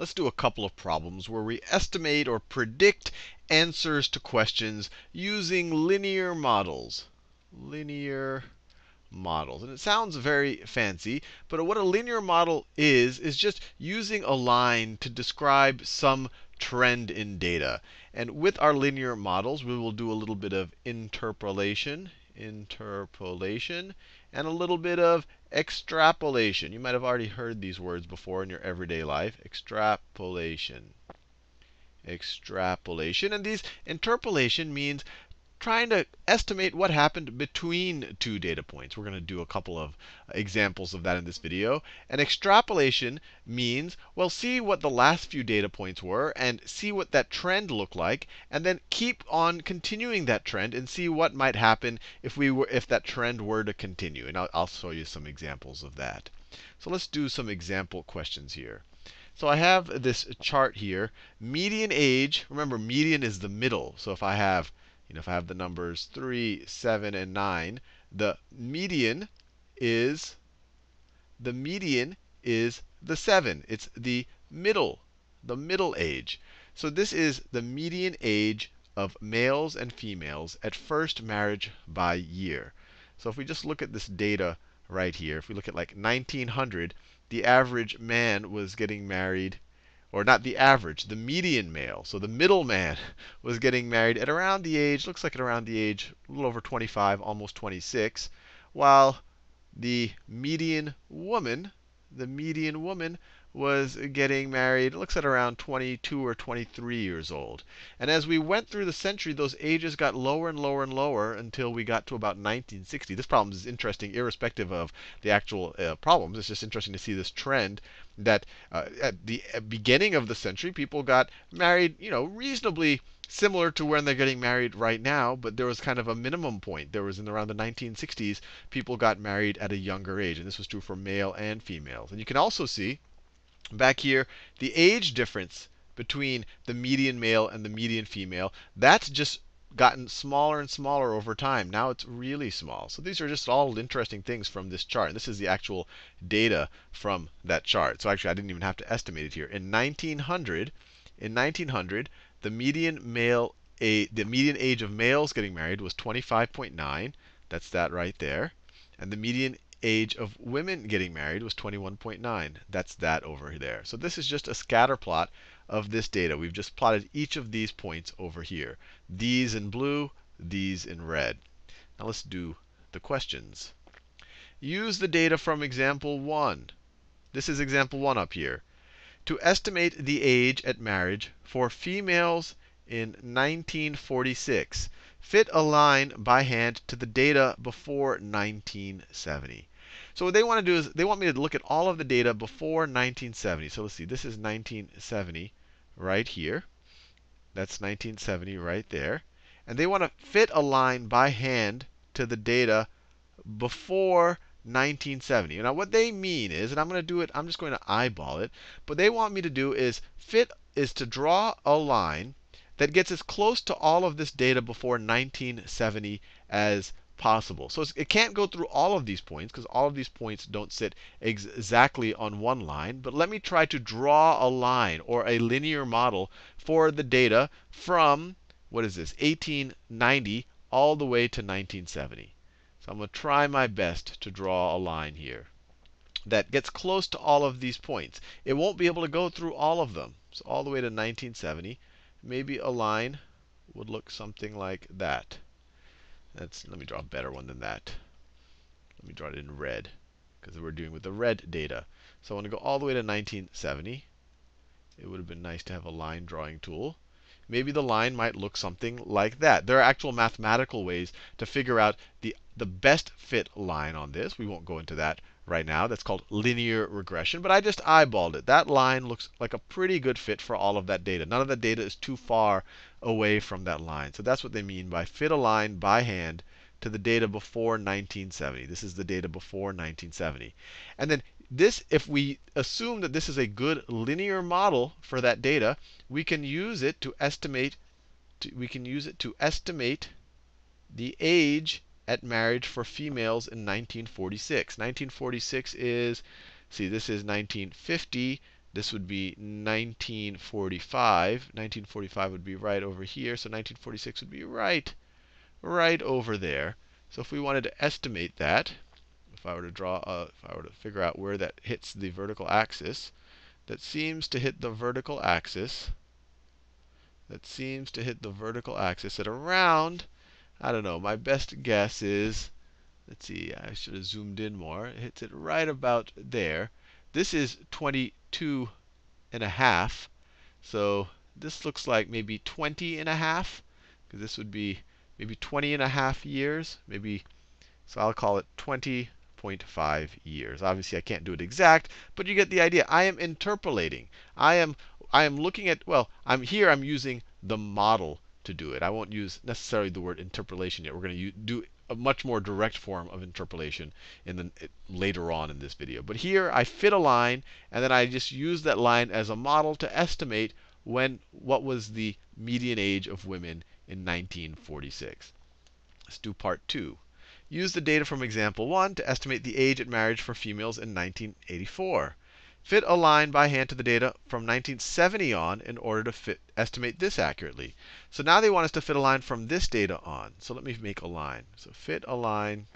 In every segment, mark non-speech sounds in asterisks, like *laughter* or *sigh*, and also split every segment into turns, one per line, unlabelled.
let's do a couple of problems where we estimate or predict answers to questions using linear models. Linear models. And it sounds very fancy, but what a linear model is, is just using a line to describe some trend in data. And with our linear models, we will do a little bit of interpolation, interpolation, and a little bit of extrapolation. You might have already heard these words before in your everyday life. Extrapolation. Extrapolation. And these interpolation means trying to estimate what happened between two data points. We're going to do a couple of examples of that in this video. And extrapolation means, well, see what the last few data points were and see what that trend looked like, and then keep on continuing that trend and see what might happen if we were if that trend were to continue. And I'll, I'll show you some examples of that. So let's do some example questions here. So I have this chart here. Median age, remember median is the middle. So if I have you know, if I have the numbers 3, 7, and 9, the median is the median is the 7. It's the middle, the middle age. So this is the median age of males and females at first marriage by year. So if we just look at this data right here, if we look at like 1900, the average man was getting married or not the average, the median male. So the middle man *laughs* was getting married at around the age, looks like at around the age, a little over 25, almost 26, while the median woman, the median woman was getting married, it looks at around 22 or 23 years old. And as we went through the century, those ages got lower and lower and lower until we got to about 1960. This problem is interesting irrespective of the actual uh, problems. It's just interesting to see this trend that uh, at the beginning of the century, people got married, you know, reasonably similar to when they're getting married right now, but there was kind of a minimum point. There was in around the 1960s, people got married at a younger age, and this was true for male and females. And you can also see back here, the age difference between the median male and the median female, that's just gotten smaller and smaller over time. Now it's really small. So these are just all interesting things from this chart. And this is the actual data from that chart. So actually, I didn't even have to estimate it here. In 1900, in 1900, the median male a, the median age of males getting married was 25.9. That's that right there. And the median age of women getting married was 21.9. That's that over there. So this is just a scatter plot of this data. We've just plotted each of these points over here. These in blue, these in red. Now let's do the questions. Use the data from example 1. This is example 1 up here. To estimate the age at marriage for females in 1946, fit a line by hand to the data before 1970. So what they want to do is they want me to look at all of the data before 1970. So let's see, this is 1970 right here. That's 1970 right there. And they want to fit a line by hand to the data before 1970. Now what they mean is, and I'm going to do it, I'm just going to eyeball it, but they want me to do is fit is to draw a line that gets as close to all of this data before 1970 as possible. So it can't go through all of these points because all of these points don't sit ex exactly on one line. But let me try to draw a line or a linear model for the data from, what is this, 1890 all the way to 1970. So I'm going to try my best to draw a line here that gets close to all of these points. It won't be able to go through all of them. So all the way to 1970, maybe a line would look something like that. Let's, let me draw a better one than that. Let me draw it in red, because we're doing with the red data. So I want to go all the way to 1970. It would have been nice to have a line drawing tool. Maybe the line might look something like that. There are actual mathematical ways to figure out the, the best fit line on this. We won't go into that right now. That's called linear regression. But I just eyeballed it. That line looks like a pretty good fit for all of that data. None of that data is too far away from that line. So that's what they mean by fit a line by hand to the data before 1970. This is the data before 1970. And then this, if we assume that this is a good linear model for that data, we can use it to estimate, to, we can use it to estimate the age at marriage for females in 1946. 1946 is, see, this is 1950. This would be 1945. 1945 would be right over here. So 1946 would be right, right over there. So if we wanted to estimate that, if I were to draw, a, if I were to figure out where that hits the vertical axis, that seems to hit the vertical axis. That seems to hit the vertical axis at around, I don't know, my best guess is, let's see, I should have zoomed in more. It hits it right about there. This is 22 and a half. So this looks like maybe 20 and a half, because this would be maybe 20 and a half years. Maybe, so I'll call it 20.5 years. Obviously, I can't do it exact, but you get the idea. I am interpolating. I am, I am looking at, well, I'm here, I'm using the model to do it. I won't use necessarily the word interpolation yet. We're going to do a much more direct form of interpolation in the, later on in this video. But here I fit a line, and then I just use that line as a model to estimate when what was the median age of women in 1946. Let's do part two. Use the data from example one to estimate the age at marriage for females in 1984. Fit a line by hand to the data from 1970 on in order to fit, estimate this accurately. So now they want us to fit a line from this data on. So let me make a line. So fit a line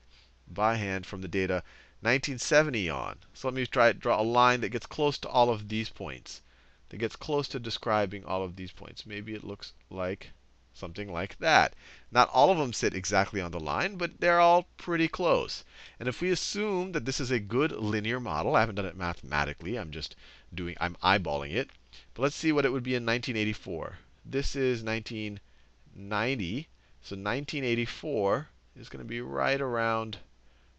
by hand from the data 1970 on. So let me try to draw a line that gets close to all of these points. That gets close to describing all of these points. Maybe it looks like something like that. Not all of them sit exactly on the line, but they're all pretty close. And if we assume that this is a good linear model, I haven't done it mathematically, I'm just doing, I'm eyeballing it. But let's see what it would be in 1984. This is 1990. So 1984 is going to be right around,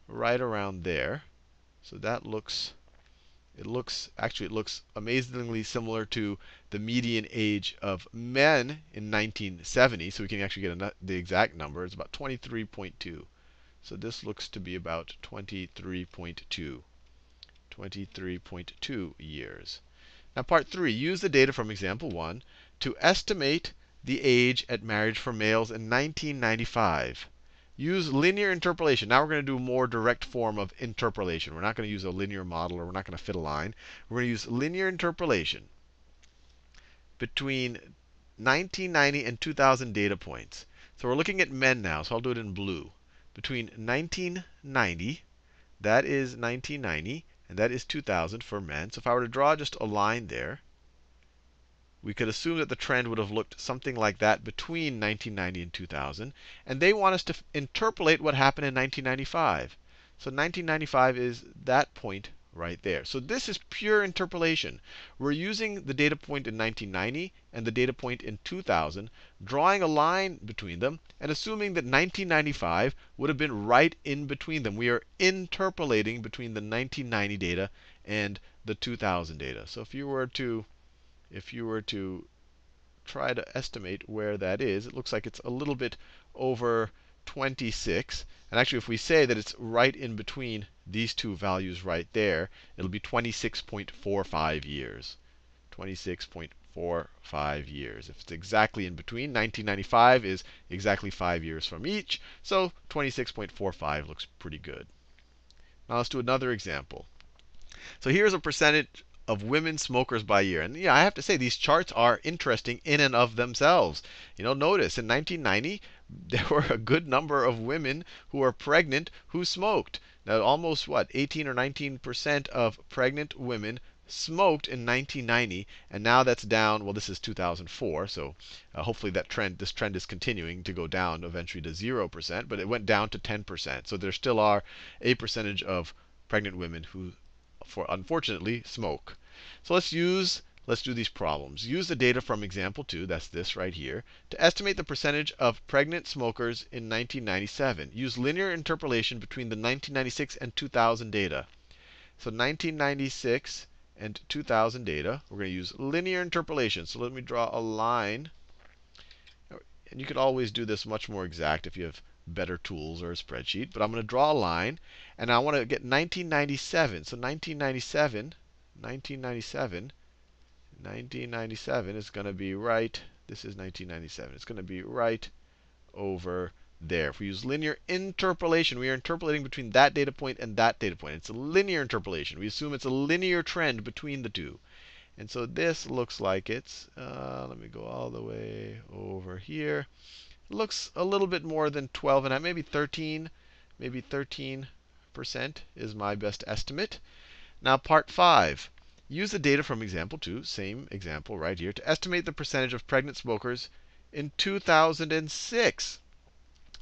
right around there. So that looks it looks, actually, it looks amazingly similar to the median age of men in 1970. So we can actually get the exact number. It's about 23.2. So this looks to be about 23.2. 23.2 years. Now, part three, use the data from example one to estimate the age at marriage for males in 1995. Use linear interpolation. Now we're going to do a more direct form of interpolation. We're not going to use a linear model or we're not going to fit a line. We're going to use linear interpolation between 1990 and 2000 data points. So we're looking at men now, so I'll do it in blue. Between 1990, that is 1990, and that is 2000 for men. So if I were to draw just a line there, we could assume that the trend would have looked something like that between 1990 and 2000. And they want us to interpolate what happened in 1995. So 1995 is that point right there. So this is pure interpolation. We're using the data point in 1990 and the data point in 2000, drawing a line between them, and assuming that 1995 would have been right in between them. We are interpolating between the 1990 data and the 2000 data. So if you were to if you were to try to estimate where that is, it looks like it's a little bit over 26. And actually, if we say that it's right in between these two values right there, it'll be 26.45 years. 26.45 years. If it's exactly in between, 1995 is exactly 5 years from each. So 26.45 looks pretty good. Now let's do another example. So here's a percentage of women smokers by year. And yeah, I have to say these charts are interesting in and of themselves. You know, notice in 1990 *laughs* there were a good number of women who were pregnant who smoked. Now, almost what 18 or 19 percent of pregnant women smoked in 1990, and now that's down. Well, this is 2004, so uh, hopefully that trend, this trend is continuing to go down eventually to zero percent. But it went down to 10 percent. So there still are a percentage of pregnant women who for unfortunately smoke. So let's use let's do these problems. Use the data from example 2, that's this right here, to estimate the percentage of pregnant smokers in 1997. Use linear interpolation between the 1996 and 2000 data. So 1996 and 2000 data, we're going to use linear interpolation. So let me draw a line. And you could always do this much more exact if you have better tools or a spreadsheet. But I'm going to draw a line, and I want to get 1997. So 1997, 1997, 1997 is going to be right. This is 1997. It's going to be right over there. If we use linear interpolation, we are interpolating between that data point and that data point. It's a linear interpolation. We assume it's a linear trend between the two. And so this looks like it's, uh, let me go all the way over here. Looks a little bit more than 12 and a half, maybe 13, maybe 13% is my best estimate. Now, part five. Use the data from example two, same example right here, to estimate the percentage of pregnant smokers in 2006.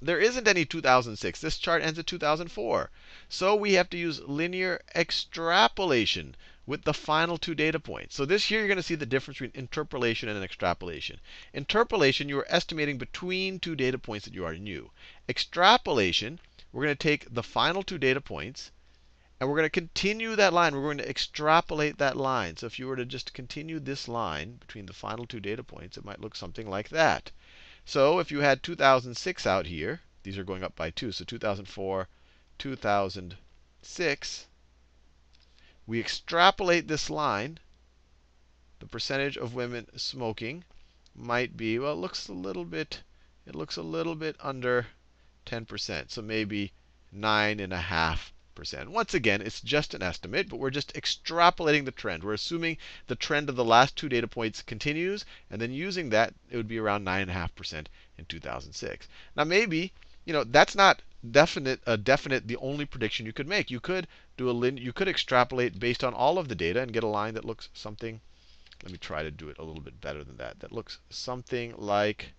There isn't any 2006. This chart ends at 2004. So we have to use linear extrapolation with the final two data points. So this here you're going to see the difference between interpolation and extrapolation. Interpolation, you are estimating between two data points that you already knew. Extrapolation, we're going to take the final two data points and we're going to continue that line. We're going to extrapolate that line. So if you were to just continue this line between the final two data points, it might look something like that. So if you had 2006 out here, these are going up by 2. So 2004, 2006. We extrapolate this line. The percentage of women smoking might be, well, it looks a little bit, it looks a little bit under 10%. So maybe 9.5 percent. Once again, it's just an estimate, but we're just extrapolating the trend. We're assuming the trend of the last two data points continues, and then using that, it would be around 9.5% in 2006. Now, maybe, you know, that's not definite, a definite, the only prediction you could make. You could do a lin you could extrapolate based on all of the data and get a line that looks something. Let me try to do it a little bit better than that. That looks something like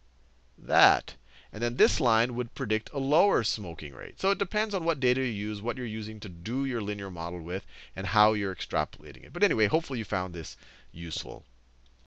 that. And then this line would predict a lower smoking rate. So it depends on what data you use, what you're using to do your linear model with, and how you're extrapolating it. But anyway, hopefully you found this useful.